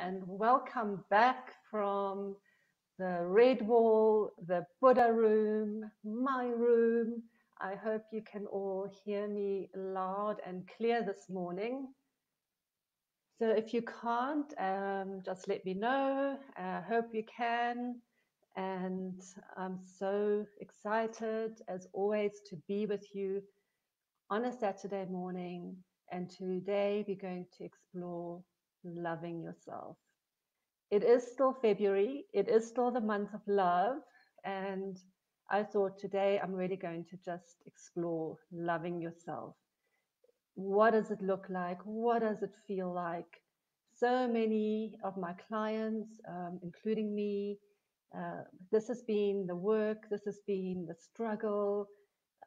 and welcome back from the Red Wall, the Buddha Room, my room. I hope you can all hear me loud and clear this morning. So if you can't, um, just let me know. I hope you can. And I'm so excited, as always, to be with you on a Saturday morning. And today we're going to explore loving yourself. It is still February, it is still the month of love. And I thought today I'm really going to just explore loving yourself. What does it look like? What does it feel like? So many of my clients, um, including me, uh, this has been the work, this has been the struggle,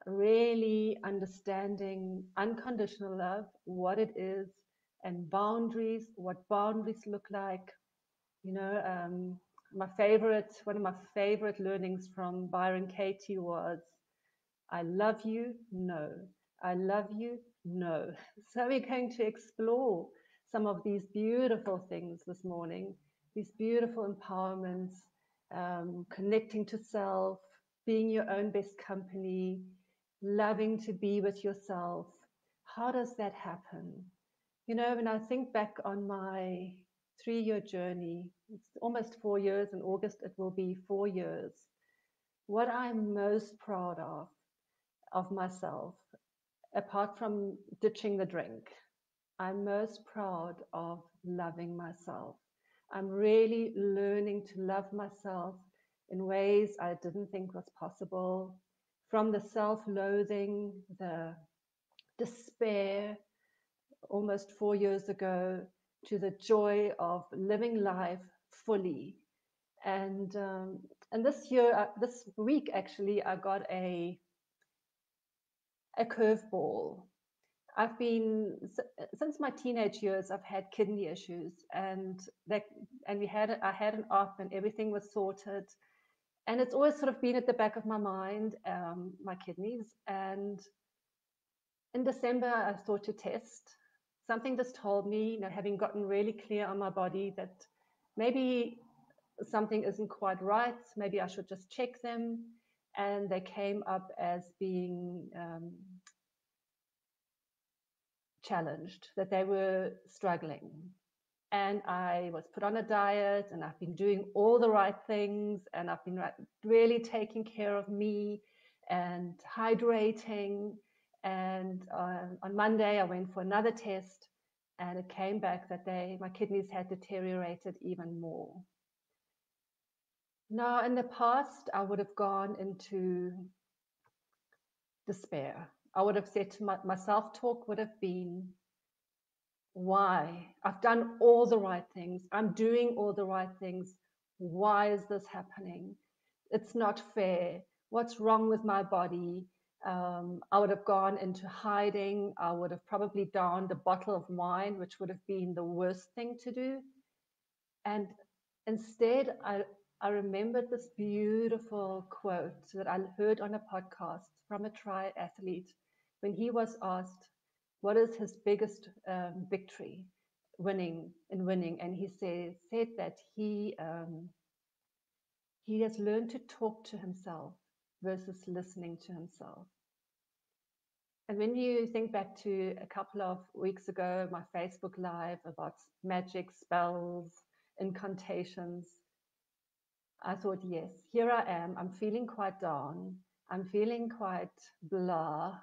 really understanding unconditional love, what it is, and boundaries, what boundaries look like. You know, um, my favorite, one of my favorite learnings from Byron Katie was, I love you, no. I love you, no. So we're going to explore some of these beautiful things this morning, these beautiful empowerments, um, connecting to self, being your own best company, loving to be with yourself. How does that happen? You know, when I think back on my three year journey, it's almost four years, in August it will be four years. What I'm most proud of, of myself, apart from ditching the drink, I'm most proud of loving myself. I'm really learning to love myself in ways I didn't think was possible. From the self loathing, the despair, almost four years ago to the joy of living life fully. And um, and this year, uh, this week actually, I got a a curveball. I've been since my teenage years. I've had kidney issues, and that and we had I had an op, and everything was sorted. And it's always sort of been at the back of my mind, um, my kidneys. And in December, I thought to test, something just told me, you know, having gotten really clear on my body that maybe something isn't quite right, maybe I should just check them. And they came up as being um, challenged, that they were struggling. And I was put on a diet and I've been doing all the right things and I've been really taking care of me and hydrating and uh, on Monday, I went for another test, and it came back that they my kidneys had deteriorated even more. Now, in the past, I would have gone into despair. I would have said to my, my self talk would have been, why? I've done all the right things. I'm doing all the right things. Why is this happening? It's not fair. What's wrong with my body? Um, I would have gone into hiding. I would have probably downed a bottle of wine, which would have been the worst thing to do. And instead, I, I remembered this beautiful quote that I heard on a podcast from a triathlete when he was asked, What is his biggest um, victory? Winning and winning. And he says, said that he, um, he has learned to talk to himself versus listening to himself. And when you think back to a couple of weeks ago, my Facebook Live about magic spells, incantations, I thought, yes, here I am. I'm feeling quite down. I'm feeling quite blah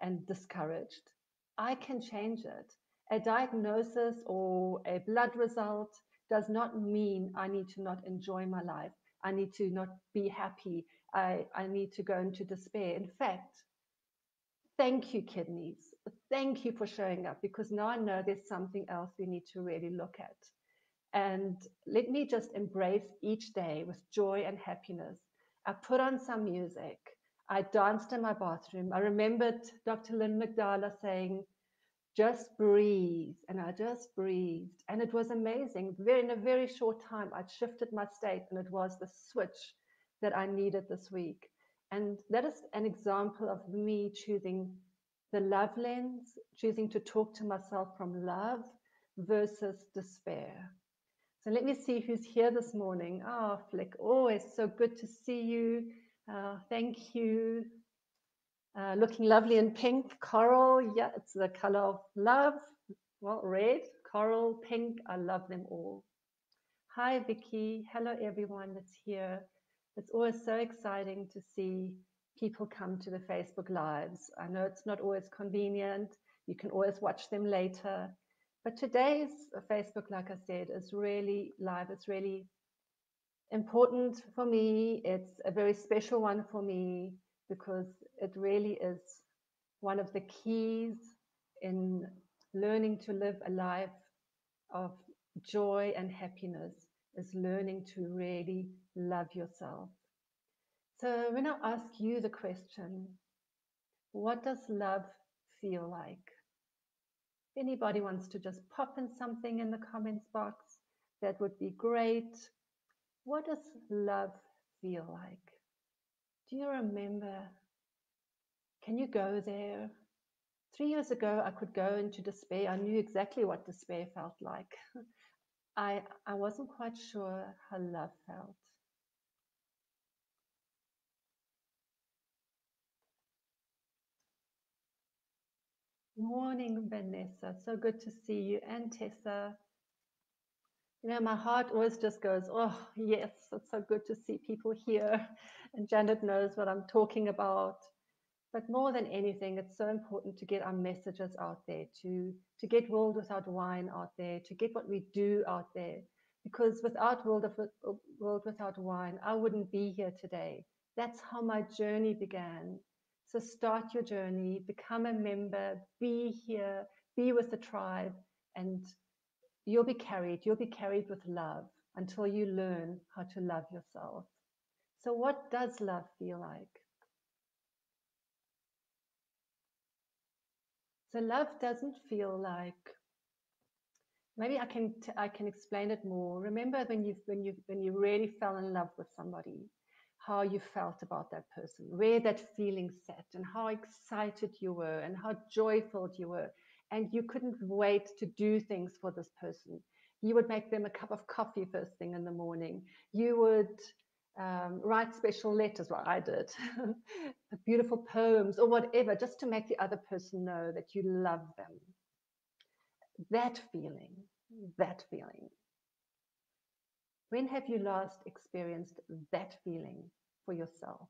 and discouraged. I can change it. A diagnosis or a blood result does not mean I need to not enjoy my life. I need to not be happy. I, I need to go into despair. In fact, thank you, kidneys. Thank you for showing up because now I know there's something else we need to really look at. And let me just embrace each day with joy and happiness. I put on some music. I danced in my bathroom. I remembered Dr. Lynn McDowell saying, just breathe. And I just breathed. And it was amazing. Very, in a very short time, I'd shifted my state, and it was the switch that I needed this week. And that is an example of me choosing the love lens, choosing to talk to myself from love versus despair. So let me see who's here this morning. Ah, oh, Flick, always so good to see you. Uh, thank you. Uh, looking lovely in pink. Coral, yeah, it's the color of love. Well, red, coral, pink, I love them all. Hi, Vicky. Hello, everyone that's here. It's always so exciting to see people come to the Facebook Lives. I know it's not always convenient. You can always watch them later. But today's Facebook, like I said, is really live. It's really important for me. It's a very special one for me because it really is one of the keys in learning to live a life of joy and happiness is learning to really love yourself. So when I ask you the question, what does love feel like? Anybody wants to just pop in something in the comments box, that would be great. What does love feel like? Do you remember? Can you go there? Three years ago, I could go into despair. I knew exactly what despair felt like. I, I wasn't quite sure how love felt. Morning, Vanessa. So good to see you. And Tessa. You know, my heart always just goes, oh, yes, it's so good to see people here. And Janet knows what I'm talking about. But more than anything, it's so important to get our messages out there, to, to get World Without Wine out there, to get what we do out there. Because without World, of, World Without Wine, I wouldn't be here today. That's how my journey began. So start your journey, become a member, be here, be with the tribe, and you'll be carried. You'll be carried with love until you learn how to love yourself. So, what does love feel like? So, love doesn't feel like. Maybe I can I can explain it more. Remember when you when you when you really fell in love with somebody, how you felt about that person, where that feeling sat, and how excited you were, and how joyful you were. And you couldn't wait to do things for this person. You would make them a cup of coffee first thing in the morning. You would um, write special letters, what I did, beautiful poems, or whatever, just to make the other person know that you love them. That feeling, that feeling. When have you last experienced that feeling for yourself?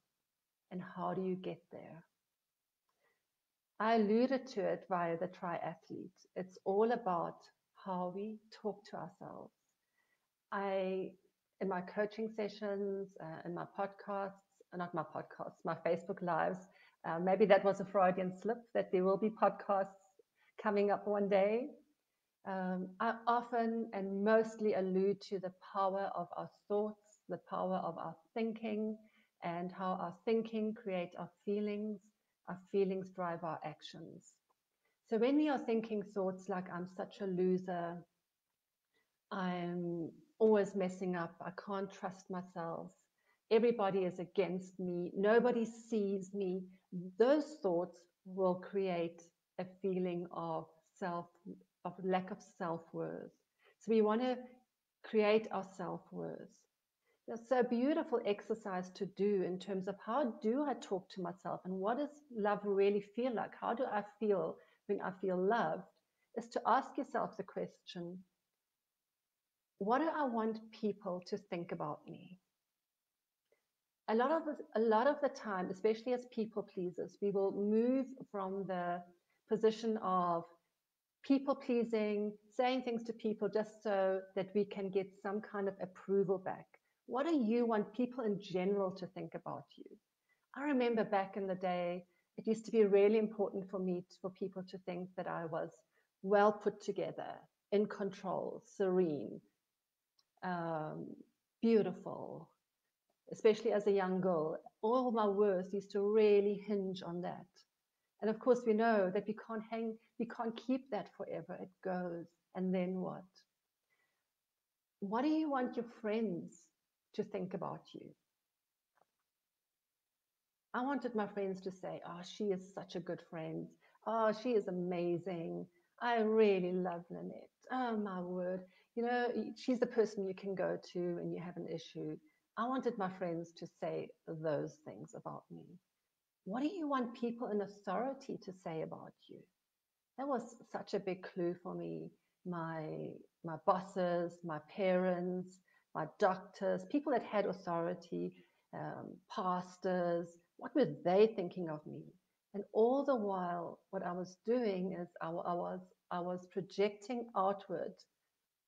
And how do you get there? I alluded to it via the triathlete. It's all about how we talk to ourselves. I, in my coaching sessions, uh, in my podcasts, uh, not my podcasts, my Facebook lives, uh, maybe that was a Freudian slip that there will be podcasts coming up one day. Um, I often and mostly allude to the power of our thoughts, the power of our thinking, and how our thinking creates our feelings, our feelings drive our actions. So when we are thinking thoughts like I'm such a loser, I'm always messing up, I can't trust myself, everybody is against me, nobody sees me, those thoughts will create a feeling of self of lack of self-worth. So we want to create our self-worth. It's a beautiful exercise to do in terms of how do I talk to myself and what does love really feel like? How do I feel when I feel loved? Is to ask yourself the question, what do I want people to think about me? A lot of the, a lot of the time, especially as people pleasers, we will move from the position of people pleasing, saying things to people just so that we can get some kind of approval back. What do you want people in general to think about you? I remember back in the day, it used to be really important for me for people to think that I was well put together, in control, serene, um, beautiful, especially as a young girl. All my worth used to really hinge on that. And of course, we know that we can't hang, we can't keep that forever. It goes. And then what? What do you want your friends to think about you? I wanted my friends to say, Oh, she is such a good friend. Oh, she is amazing. I really love Lynette. Oh, my word. You know, she's the person you can go to and you have an issue. I wanted my friends to say those things about me. What do you want people in authority to say about you? That was such a big clue for me. My my bosses, my parents, my doctors, people that had authority, um, pastors, what were they thinking of me? And all the while, what I was doing is I, I was I was projecting outward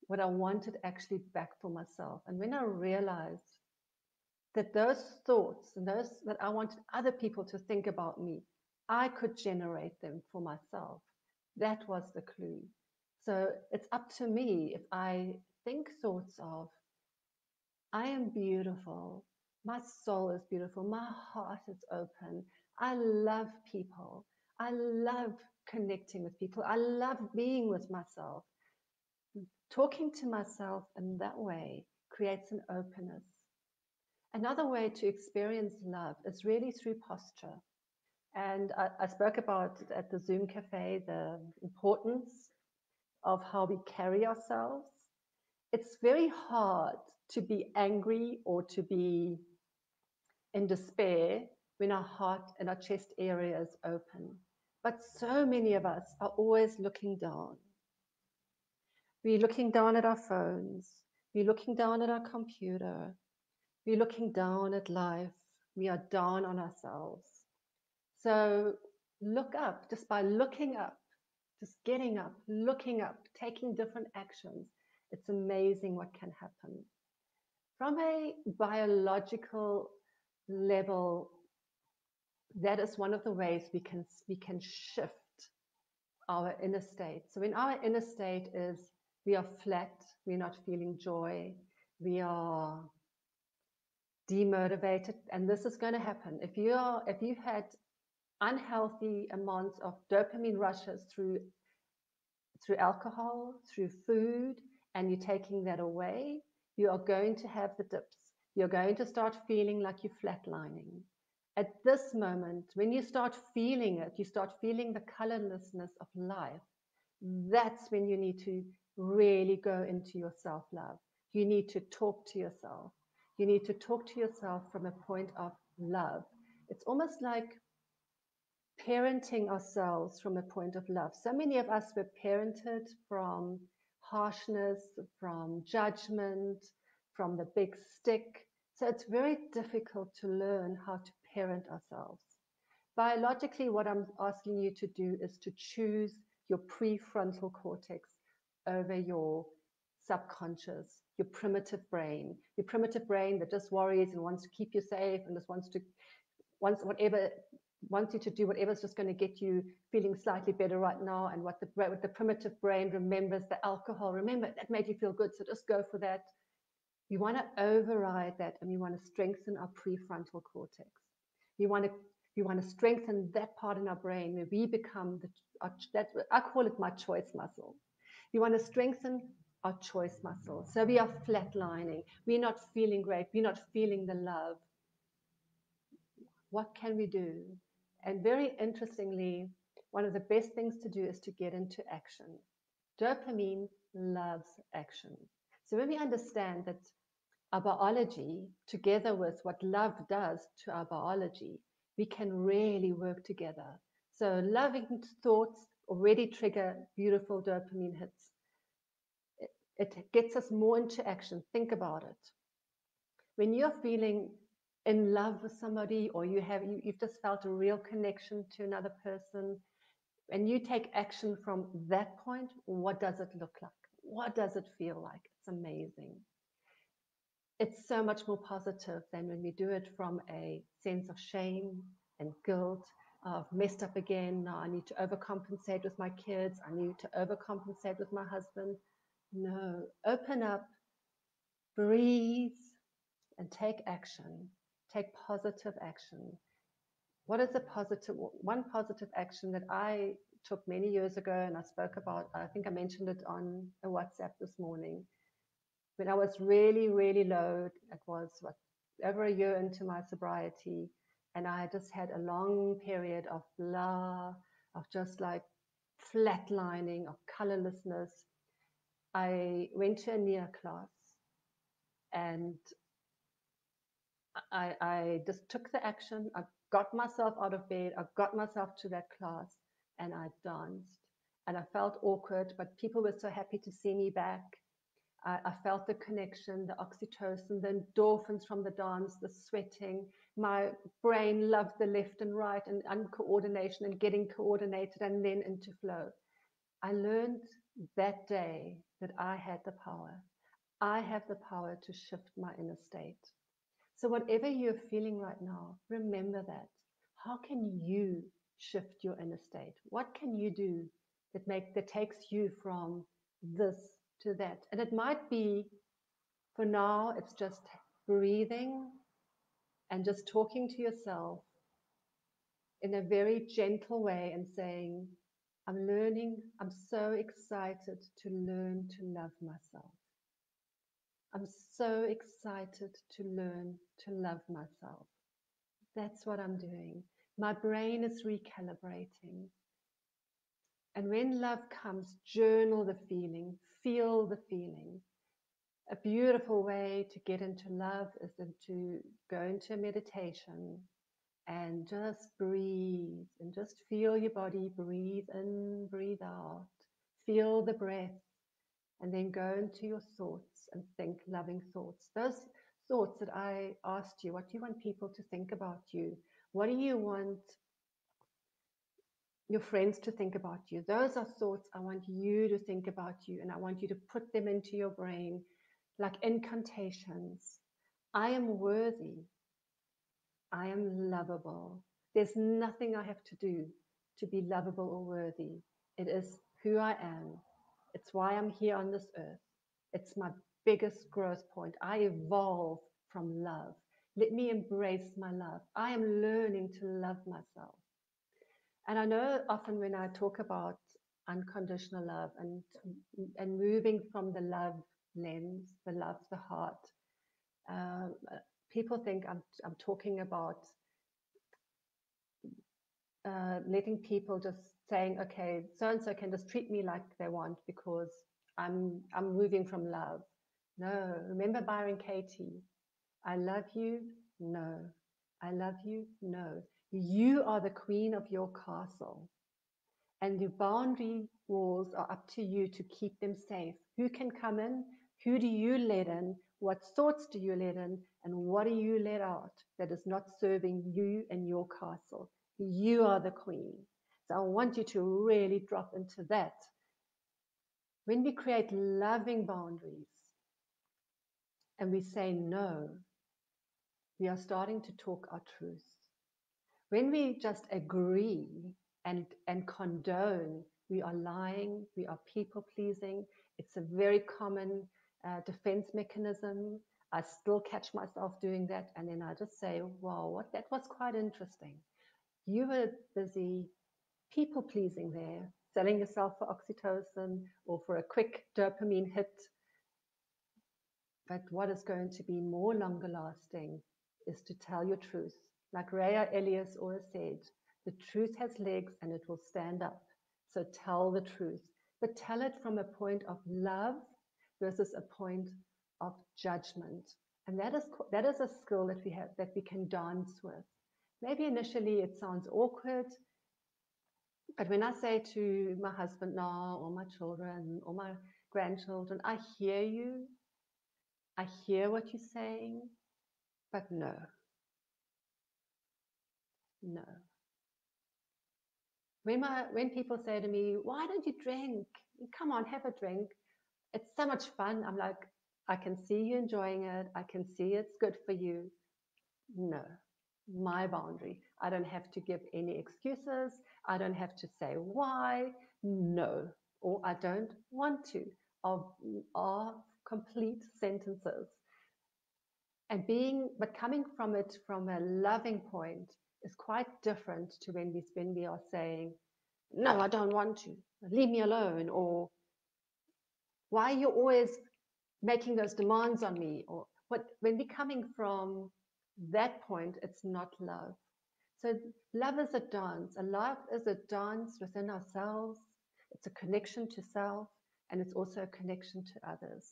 what I wanted actually back for myself. And when I realized that those thoughts and those that I wanted other people to think about me, I could generate them for myself. That was the clue. So it's up to me if I think thoughts of, I am beautiful, my soul is beautiful, my heart is open, I love people, I love connecting with people, I love being with myself. Talking to myself in that way creates an openness. Another way to experience love is really through posture. And I, I spoke about at the Zoom Cafe the importance of how we carry ourselves. It's very hard to be angry or to be in despair when our heart and our chest area is open. But so many of us are always looking down. We're looking down at our phones. We're looking down at our computer. We're looking down at life. We are down on ourselves. So look up just by looking up, just getting up, looking up, taking different actions. It's amazing what can happen. From a biological level, that is one of the ways we can we can shift our inner state. So when our inner state is we are flat, we're not feeling joy, we are demotivated, and this is going to happen. If you are if you've had unhealthy amounts of dopamine rushes through through alcohol, through food, and you're taking that away, you are going to have the dips. You're going to start feeling like you're flatlining. At this moment, when you start feeling it, you start feeling the colorlessness of life. That's when you need to really go into your self love. You need to talk to yourself. You need to talk to yourself from a point of love. It's almost like parenting ourselves from a point of love. So many of us were parented from harshness, from judgment, from the big stick. So it's very difficult to learn how to parent ourselves. Biologically, what I'm asking you to do is to choose your prefrontal cortex over your subconscious, your primitive brain, your primitive brain that just worries and wants to keep you safe and just wants to, wants whatever, wants you to do whatever's just going to get you feeling slightly better right now. And what the, what the primitive brain remembers, the alcohol, remember that made you feel good. So just go for that. You want to override that and you want to strengthen our prefrontal cortex. You want to you want to strengthen that part in our brain where we become the our, that I call it my choice muscle. You want to strengthen our choice muscle. So we are flatlining. We're not feeling great. We're not feeling the love. What can we do? And very interestingly, one of the best things to do is to get into action. Dopamine loves action. So when we understand that our biology, together with what love does to our biology, we can really work together. So loving thoughts already trigger beautiful dopamine hits. It, it gets us more into action. Think about it. When you're feeling in love with somebody or you have you, you've just felt a real connection to another person and you take action from that point what does it look like what does it feel like it's amazing it's so much more positive than when we do it from a sense of shame and guilt I've messed up again. Now I need to overcompensate with my kids. I need to overcompensate with my husband. No, open up, breathe, and take action. Take positive action. What is a positive, one positive action that I took many years ago and I spoke about, I think I mentioned it on a WhatsApp this morning. When I was really, really low, it was what, over a year into my sobriety and I just had a long period of blah, of just like flatlining, of colorlessness. I went to a NIA class and I, I just took the action. I got myself out of bed. I got myself to that class and I danced. And I felt awkward, but people were so happy to see me back. I, I felt the connection, the oxytocin, the endorphins from the dance, the sweating. My brain loved the left and right and uncoordination and getting coordinated and then into flow. I learned that day that I had the power. I have the power to shift my inner state. So, whatever you're feeling right now, remember that. How can you shift your inner state? What can you do that make that takes you from this to that? And it might be for now, it's just breathing and just talking to yourself in a very gentle way and saying, I'm learning, I'm so excited to learn to love myself. I'm so excited to learn to love myself. That's what I'm doing. My brain is recalibrating. And when love comes, journal the feeling, feel the feeling. A beautiful way to get into love is to go into meditation and just breathe and just feel your body breathe in, breathe out. Feel the breath and then go into your thoughts and think loving thoughts. Those thoughts that I asked you, what do you want people to think about you? What do you want your friends to think about you? Those are thoughts I want you to think about you, and I want you to put them into your brain like incantations. I am worthy. I am lovable. There's nothing I have to do to be lovable or worthy. It is who I am. It's why I'm here on this earth. It's my biggest growth point. I evolve from love. Let me embrace my love. I am learning to love myself. And I know often when I talk about unconditional love and and moving from the love lens, the love, the heart, uh, people think I'm I'm talking about uh, letting people just saying, okay, so and so can just treat me like they want because I'm I'm moving from love. No, remember Byron Katie. I love you. No, I love you. No, you are the queen of your castle, and the boundary walls are up to you to keep them safe. Who can come in? Who do you let in? What thoughts do you let in? And what do you let out that is not serving you and your castle? You are the queen. So I want you to really drop into that. When we create loving boundaries and we say no, we are starting to talk our truth. When we just agree and, and condone, we are lying, we are people pleasing. It's a very common uh, defense mechanism. I still catch myself doing that. And then I just say, wow, what, that was quite interesting you were busy people pleasing there, selling yourself for oxytocin or for a quick dopamine hit. But what is going to be more longer lasting is to tell your truth. Like Raya Elias always said, the truth has legs and it will stand up. So tell the truth, but tell it from a point of love versus a point of judgment. And that is that is a skill that we have that we can dance with. Maybe initially it sounds awkward, but when I say to my husband now, or my children, or my grandchildren, I hear you, I hear what you're saying, but no. No. When, my, when people say to me, why don't you drink? Come on, have a drink. It's so much fun. I'm like, I can see you enjoying it. I can see it's good for you. No my boundary. I don't have to give any excuses. I don't have to say why, no, or I don't want to, are, are complete sentences. And being, but coming from it from a loving point is quite different to when we, when we are saying, no, I don't want to, leave me alone, or why are you always making those demands on me? Or what, when we're coming from that point, it's not love. So love is a dance. A love is a dance within ourselves. It's a connection to self. and it's also a connection to others.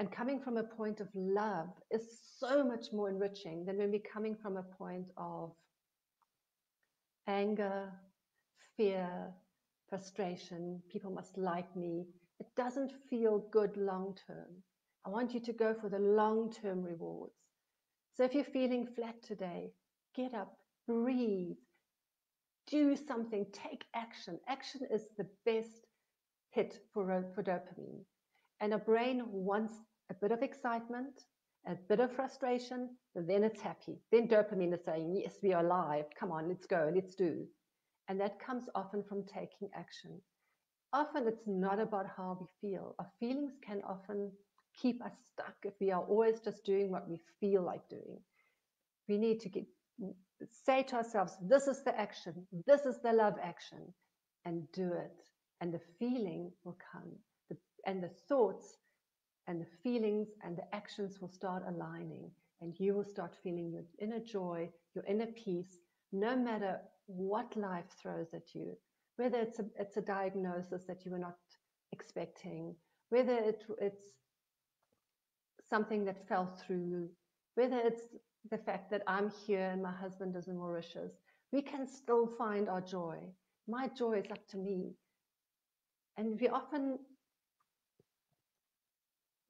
And coming from a point of love is so much more enriching than when we're coming from a point of anger, fear, frustration. People must like me. It doesn't feel good long term. I want you to go for the long term rewards. So if you're feeling flat today, get up, breathe, do something, take action. Action is the best hit for, uh, for dopamine. And a brain wants a bit of excitement, a bit of frustration, then it's happy. Then dopamine is saying, Yes, we are alive. Come on, let's go, let's do. And that comes often from taking action. Often it's not about how we feel. Our feelings can often keep us stuck if we are always just doing what we feel like doing. We need to get say to ourselves, this is the action, this is the love action, and do it. And the feeling will come. The, and the thoughts and the feelings and the actions will start aligning. And you will start feeling your inner joy, your inner peace, no matter what life throws at you, whether it's a, it's a diagnosis that you were not expecting, whether it, it's something that fell through, whether it's the fact that I'm here and my husband is in Mauritius, we can still find our joy. My joy is up to me. And we often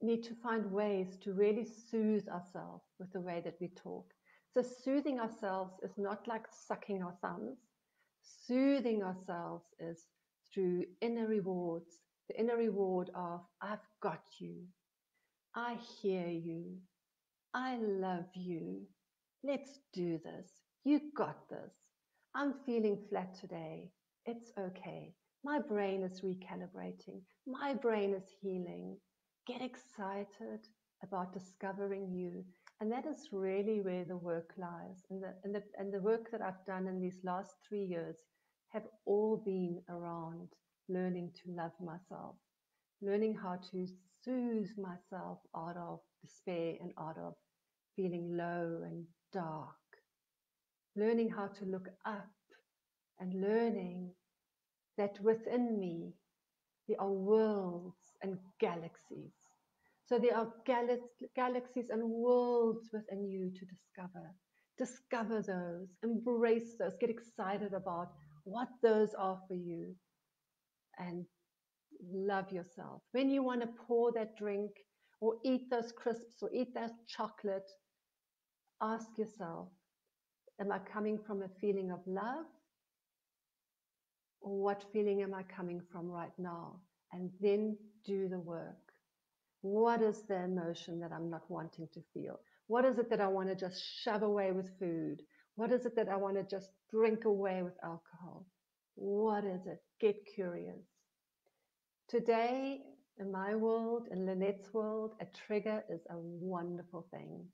need to find ways to really soothe ourselves with the way that we talk. So, soothing ourselves is not like sucking our thumbs. Soothing ourselves is through inner rewards the inner reward of, I've got you, I hear you, I love you. Let's do this. You got this. I'm feeling flat today. It's okay. My brain is recalibrating. My brain is healing. Get excited about discovering you. And that is really where the work lies. And the, and the, and the work that I've done in these last three years have all been around learning to love myself, learning how to soothe myself out of despair and out of feeling low and dark, learning how to look up and learning that within me there are worlds and galaxies. So there are gal- galaxies and worlds within you to discover. Discover those, embrace those, get excited about what those are for you, and love yourself. When you want to pour that drink or eat those crisps or eat that chocolate, ask yourself Am I coming from a feeling of love? Or what feeling am I coming from right now? And then do the work. What is the emotion that I'm not wanting to feel? What is it that I want to just shove away with food? What is it that I want to just drink away with alcohol? What is it? Get curious. Today, in my world, in Lynette's world, a trigger is a wonderful thing.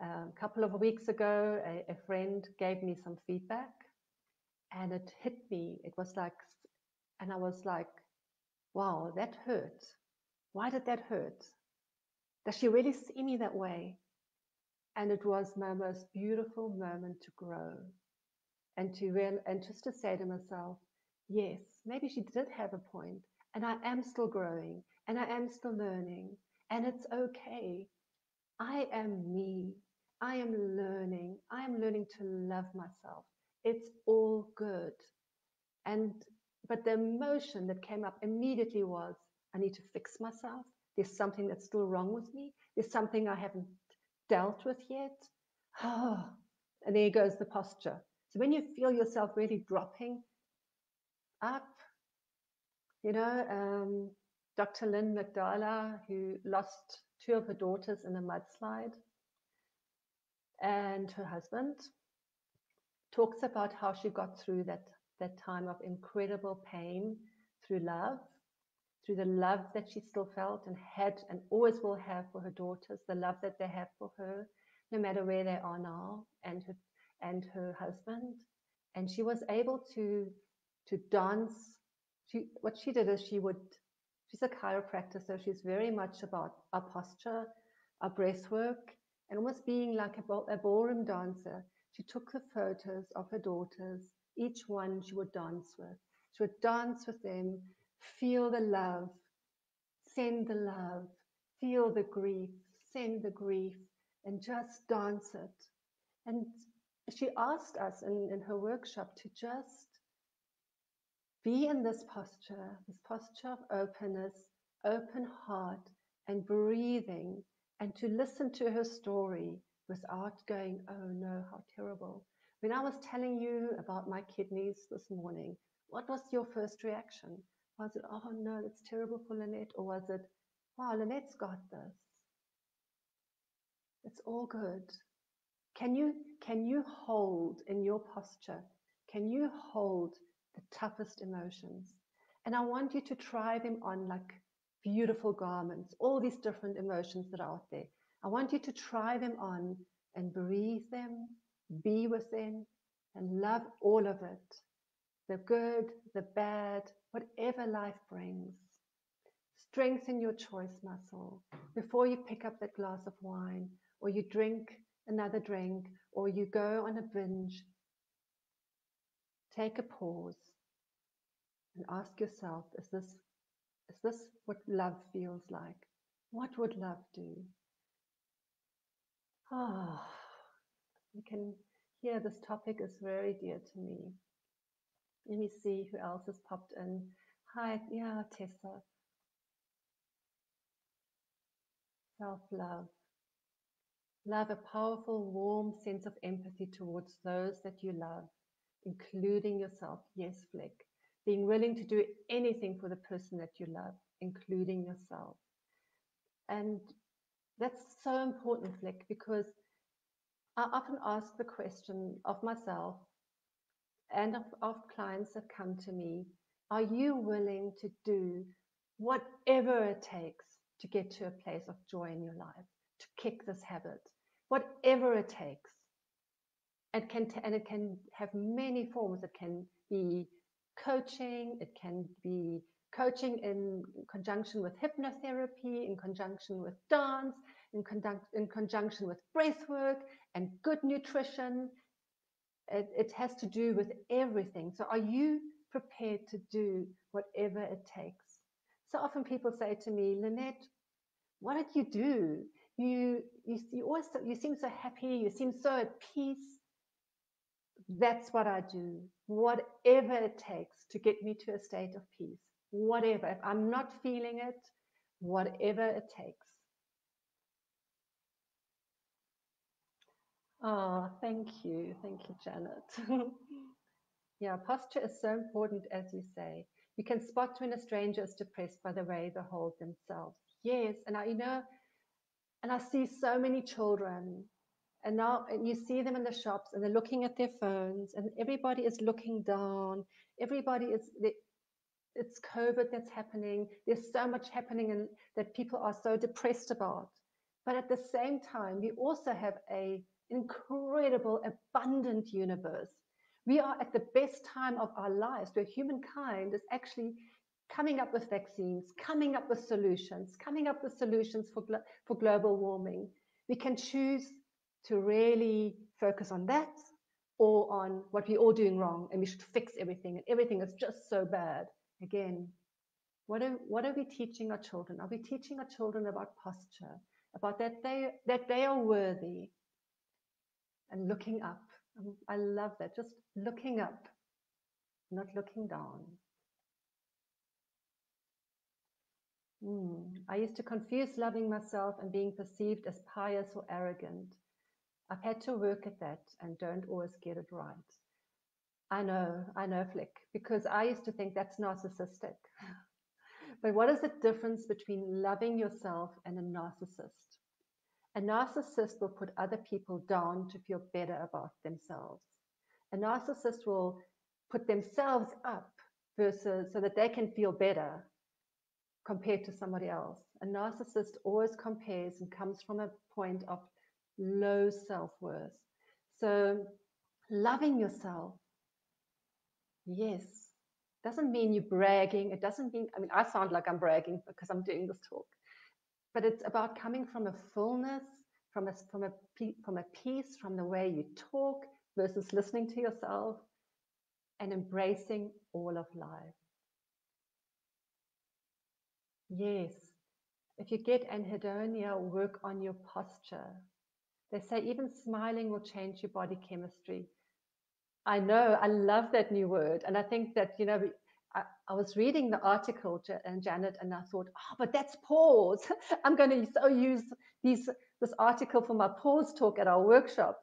Um, a couple of weeks ago, a, a friend gave me some feedback and it hit me. It was like, and I was like, wow, that hurt. Why did that hurt? Does she really see me that way? And it was my most beautiful moment to grow and to real and just to say to myself, yes, maybe she did have a point, and I am still growing and I am still learning, and it's okay. I am me. I am learning. I am learning to love myself. It's all good. And but the emotion that came up immediately was I need to fix myself. There's something that's still wrong with me. There's something I haven't dealt with yet. Oh, and there goes the posture. So when you feel yourself really dropping up, you know, um, Dr. Lynn McDowell, who lost two of her daughters in a mudslide, and her husband, talks about how she got through that, that time of incredible pain through love, through the love that she still felt and had and always will have for her daughters, the love that they have for her, no matter where they are now, and her, and her husband. And she was able to, to dance. She, what she did is she would She's a chiropractor, so she's very much about our posture, our breath work, and almost being like a, a ballroom dancer. She took the photos of her daughters, each one she would dance with. She would dance with them, feel the love, send the love, feel the grief, send the grief, and just dance it. And she asked us in, in her workshop to just be in this posture, this posture of openness, open heart, and breathing, and to listen to her story without going, Oh no, how terrible. When I was telling you about my kidneys this morning, what was your first reaction? Was it, Oh no, that's terrible for Lynette? Or was it, Wow, Lynette's got this? It's all good. Can you can you hold in your posture? Can you hold the toughest emotions? And I want you to try them on like beautiful garments, all these different emotions that are out there. I want you to try them on and breathe them, be with them, and love all of it the good, the bad, whatever life brings. Strengthen your choice muscle before you pick up that glass of wine or you drink another drink or you go on a binge. Take a pause and ask yourself is this is this what love feels like what would love do ah oh, you can hear this topic is very dear to me let me see who else has popped in. Hi yeah tessa. Self-love. Love a powerful warm sense of empathy towards those that you love including yourself. Yes flick. Being willing to do anything for the person that you love, including yourself. And that's so important, Flick, because I often ask the question of myself and of, of clients that come to me are you willing to do whatever it takes to get to a place of joy in your life, to kick this habit, whatever it takes? It can t- and it can have many forms. It can be coaching, it can be coaching in conjunction with hypnotherapy, in conjunction with dance, in, conjunct, in conjunction with breath work and good nutrition. It, it has to do with everything. So, are you prepared to do whatever it takes? So often people say to me, Lynette, what did you do? You, you, you always you seem so happy, you seem so at peace. That's what I do, whatever it takes to get me to a state of peace. Whatever. If I'm not feeling it, whatever it takes. Oh, thank you. Thank you, Janet. yeah, posture is so important, as you say. You can spot when a stranger is depressed by the way they hold themselves. Yes, and I, you know, and I see so many children and now and you see them in the shops and they're looking at their phones and everybody is looking down everybody is it's covid that's happening there's so much happening and that people are so depressed about but at the same time we also have a incredible abundant universe we are at the best time of our lives where humankind is actually coming up with vaccines coming up with solutions coming up with solutions for, for global warming we can choose to really focus on that or on what we're all doing wrong and we should fix everything and everything is just so bad. Again, what are, what are we teaching our children? Are we teaching our children about posture, about that they, that they are worthy and looking up? I love that, just looking up, not looking down. Mm. I used to confuse loving myself and being perceived as pious or arrogant. I've had to work at that and don't always get it right. I know, I know, Flick, because I used to think that's narcissistic. but what is the difference between loving yourself and a narcissist? A narcissist will put other people down to feel better about themselves. A narcissist will put themselves up versus so that they can feel better compared to somebody else. A narcissist always compares and comes from a point of low self worth. So, loving yourself, yes, doesn't mean you're bragging. It doesn't mean, I mean, I sound like I'm bragging because I'm doing this talk, but it's about coming from a fullness, from a, from a, from a peace, from the way you talk versus listening to yourself and embracing all of life. Yes, if you get anhedonia, work on your posture. They say even smiling will change your body chemistry. I know, I love that new word. And I think that, you know, I, I was reading the article, and Janet, and I thought, oh, but that's PAWS. I'm going to so use these this article for my PAWS talk at our workshop.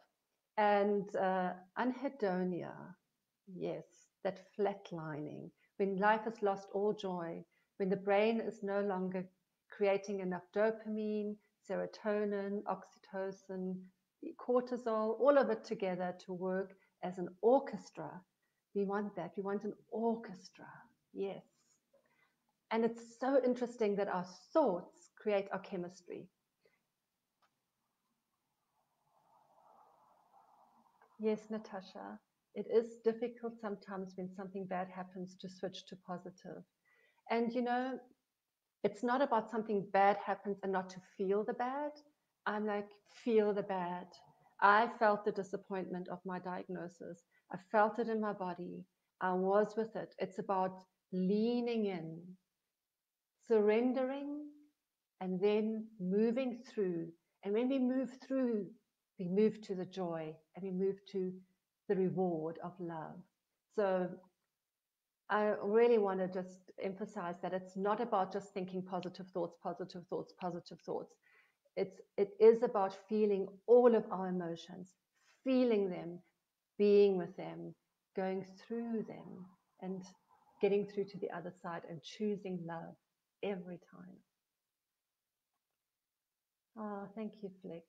And uh, anhedonia, yes, that flatlining, when life has lost all joy, when the brain is no longer creating enough dopamine, serotonin, oxytocin, cortisol, all of it together to work as an orchestra. We want that. We want an orchestra. Yes. And it's so interesting that our thoughts create our chemistry. Yes, Natasha, it is difficult sometimes when something bad happens to switch to positive. And you know, it's not about something bad happens and not to feel the bad. I'm like, feel the bad. I felt the disappointment of my diagnosis. I felt it in my body. I was with it. It's about leaning in, surrendering, and then moving through. And when we move through, we move to the joy and we move to the reward of love. So I really want to just emphasize that it's not about just thinking positive thoughts, positive thoughts, positive thoughts. It's it is about feeling all of our emotions, feeling them, being with them, going through them, and getting through to the other side and choosing love every time. Oh, thank you, Flick.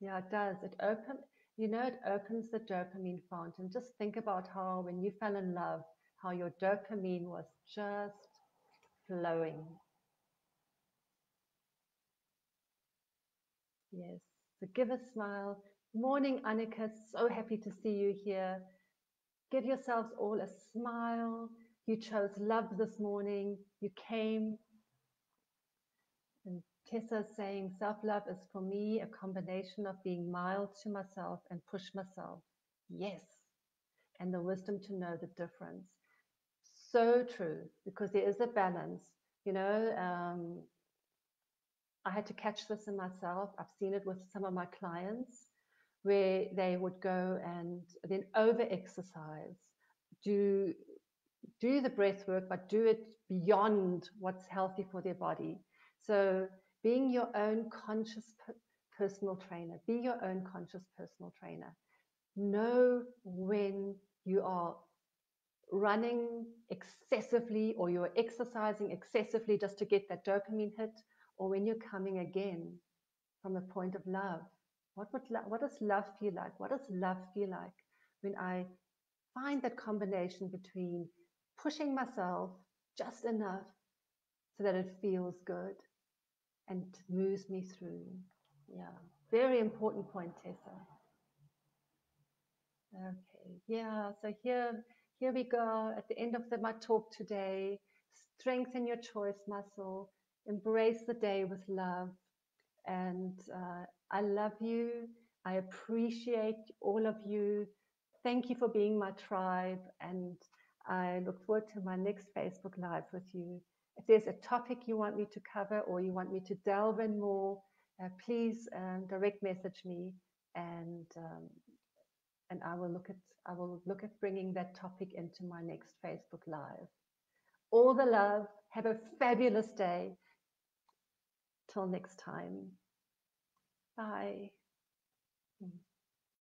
Yeah, it does. It open you know, it opens the dopamine fountain. Just think about how when you fell in love, how your dopamine was just flowing. Yes. Give a smile. Morning, Annika. So happy to see you here. Give yourselves all a smile. You chose love this morning. You came. And Tessa saying self love is for me a combination of being mild to myself and push myself. Yes. And the wisdom to know the difference. So true, because there is a balance. You know, um, I had to catch this in myself. I've seen it with some of my clients where they would go and then over exercise, do do the breath work, but do it beyond what's healthy for their body. So being your own conscious personal trainer. Be your own conscious personal trainer. Know when you are running excessively or you're exercising excessively just to get that dopamine hit, or when you're coming again from a point of love. What, would lo- what does love feel like? What does love feel like when I find that combination between pushing myself just enough so that it feels good and moves me through. Yeah, very important point, Tessa. Okay, yeah, so here, here we go at the end of the, my talk today. Strengthen your choice muscle, embrace the day with love. And uh, I love you. I appreciate all of you. Thank you for being my tribe. And I look forward to my next Facebook Live with you. If there's a topic you want me to cover or you want me to delve in more, uh, please um, direct message me and um, and I will look at I will look at bringing that topic into my next Facebook Live. All the love. Have a fabulous day. Till next time. Bye.